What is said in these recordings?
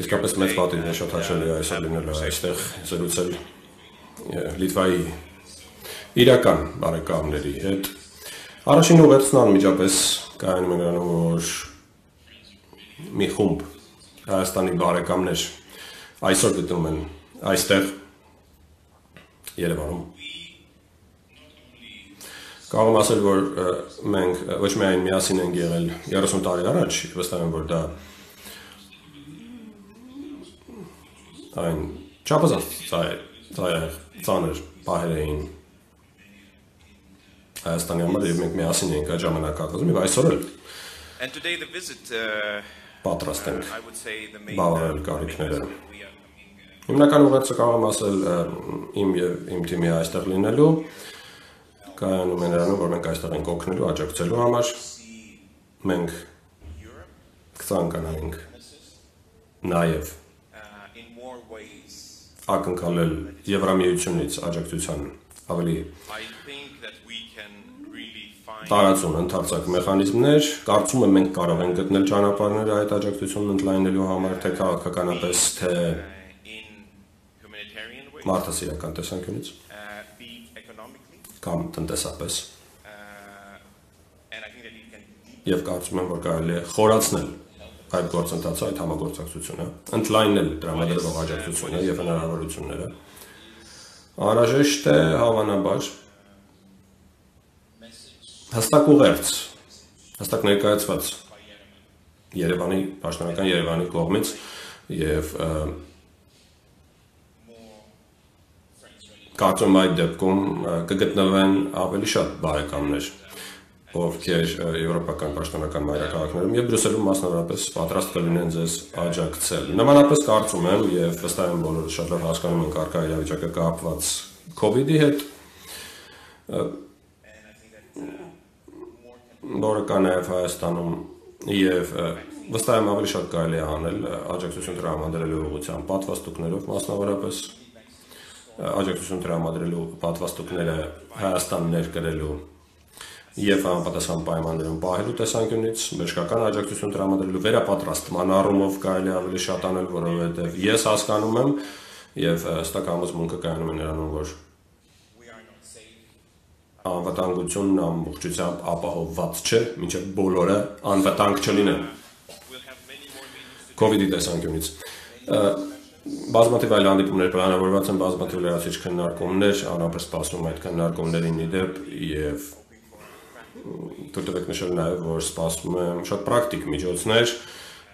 Իսկապես մեծ պատիվ է and, շատ uh, հաճելի է have այսօր լինել այստեղ զրուցել Լիտվայի իրական բարեկամների հետ։ Առաջին ուղերձն անմիջապես կայանում է նրանում, որ մի խումբ Հայաստանի բարեկամներ այսօր գտնվում են այստեղ Երևանում։ Կարող եմ ասել, որ մենք ոչ միայն միասին ենք եղել 30 տարի առաջ, վստահ եմ, որ դա այն չափազանց ծայր ծանր պահեր էին Հայաստանի համար եւ մենք միասին ենք այդ ժամանակահատվածում եւ այսօր էլ And today the visit, uh, պատրաստ ենք I would say the main, բավարար uh, կարիքները։ Հիմնական ուղերձը կարող եմ ասել իմ եւ իմ թիմի այստեղ լինելու կայանում է նրանում, որ մենք այստեղ ենք օգնելու, աջակցելու համար։ Մենք կցանկանայինք նաև ակնկալել Եվրամիությունից աջակցության ավելի տարածուն ընդարձակ մեխանիզմներ, կարծում եմ մենք կարող ենք գտնել ճանապարհները այդ աջակցությունն ընդլայնելու համար, թե քաղաքականապես, թե մարդասիրական տեսանկյունից կամ տնտեսապես։ Եվ կարծում եմ, որ կարելի է խորացնել այդ գործընթացը, այդ համագործակցությունը, ընդլայնել դրամադրող աջակցությունը եւ հնարավորությունները։ Անհրաժեշտ է հավանաբար հստակ ուղերձ, հստակ ներկայացված Երևանի, պաշտոնական Երևանի կողմից եւ ը, կարծում այդ դեպքում կգտնվեն ավելի շատ բարեկամներ, ովքեր եվրոպական պաշտոնական մայրաքաղաքներում եւ Բրյուսելում մասնավորապես պատրաստ կլինեն ձեզ աջակցել։ Նմանապես կարծում եմ եւ վստահ եմ բոլորը շատ լավ հասկանում են կարգա իրավիճակը կապված COVID-ի հետ, որը կա նաև Հայաստանում եւ վստահ եմ ավելի շատ կարելի է անել աջակցություն տրամադրելու ուղղությամբ պատվաստուկներով մասնավորապես աջակցություն տրամադրելու պատվաստուկները Հայաստան ներկրելու եւ համապատասխան պայմաններում պահելու տեսանկյունից բժշկական աջակցություն տրամադրելու վերապատրաստման առումով կարելի ավելի շատ անել, որովհետեւ ես հասկանում եմ եւ հստակ համոզմունքը կայանում է նրանում, որ անվտանգությունն ամբողջությամբ ապահովված չէ, մինչև բոլորը անվտանգ չլինեն COVID-ի տեսանկյունից։ Բազմաթիվ այլ հանդիպումներ պլանավորված են, բազմաթիվ լրացիչ քննարկումներ, անապեր սպասում այդ քննարկումներին իդեպ եւ դուք նշել նաև, որ սպասում եմ շատ պրակտիկ միջոցներ,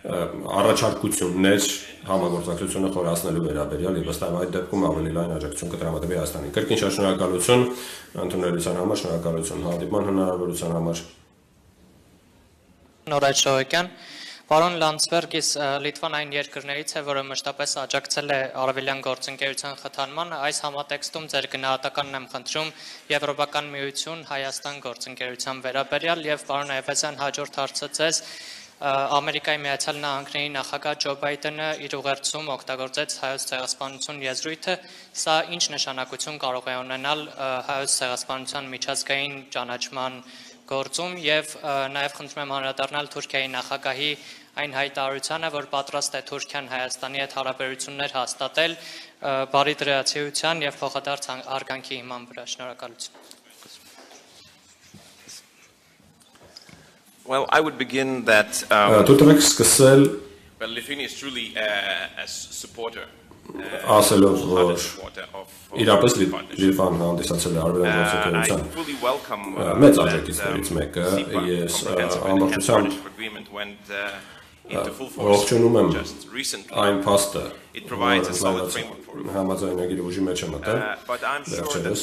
առաջարկություններ համագործակցությունը խորացնելու վերաբերյալ եւ եմ այդ դեպքում ավելի լայն աջակցություն կտրամադրվի Հայաստանին։ Կրկին շնորհակալություն ընդունելության համար, շնորհակալություն հանդիպման հնարավորության համար։ Նորայր Շոյկյան Պարոն Լանցբերգիս ը, Լիտվան այն երկրներից է, որը մշտապես աջակցել է Արևելյան գործընկերության խթանմանը։ Այս համատեքստում ձեր գնահատականն եմ խնդրում Եվրոպական միություն Հայաստան գործընկերության վերաբերյալ եւ պարոն Էվեսյան հաջորդ հարցը ձեզ Ամերիկայի Միացյալ Նահանգների նախագահ Ջո Բայդենը իր ուղերձում օգտագործեց հայոց ցեղասպանություն եզրույթը։ Սա ինչ նշանակություն կարող է ունենալ հայոց ցեղասպանության միջազգային ճանաչման գործում եւ նաեւ խնդրում եմ անդրադառնալ Թուրքիայի նախագահի այն հայտարարությանը, որ պատրաստ է Թուրքիան Հայաստանի հետ հարաբերություններ հաստատել բարի դրացիության եւ փոխադարձ ան- արգանքի հիման վրա։ Շնորհակալություն։ Well, I would begin that um, well, Lithuania is truly uh, a s- supporter, ասելով, որ of իրապես the Լի- partnership. Լիտվան հանդիսացել է արևելյան Uh, uh, մեծ աջակիցներից um, մեկը, ես, uh, ամբողջությամբ, uh, ողջունում եմ այն փաստը, որ համաձայնագիրը ուժի մեջ է մտել, Uh, վերջերս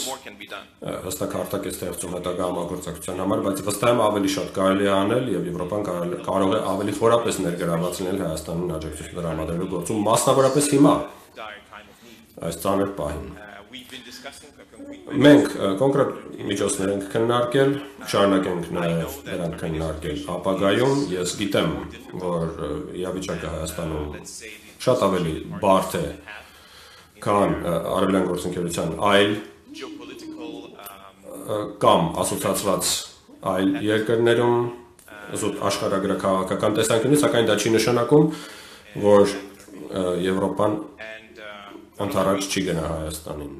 հստակ հարթակ է ստեղծում հետագա համագործակցության համար, բայց վստահ եմ ավելի շատ կարելի է անել եւ Եվրոպան կարող է ավելի խորապես ներգրաված լինել Հայաստանին աջակցություն տրամադրելու գործում, մասնավորապես հիմա Այս ծանր պահին։ Uh, Մենք ը, կոնկրետ միջոցներ ենք քննարկել, շարունակենք նաև դրանք քննարկել ապագայում։ Ես գիտեմ, որ իրավիճակը Հայաստանում շատ ավելի բարդ է, քան արևելյան գործընկերության այլ um, կամ ասոցիացված այլ երկրներում, uh, զուտ աշխարհագրաքաղաքական տեսանկյունից, սակայն դա չի նշանակում, որ Եվրոպան ընդառաջ չի գնա Հայաստանին։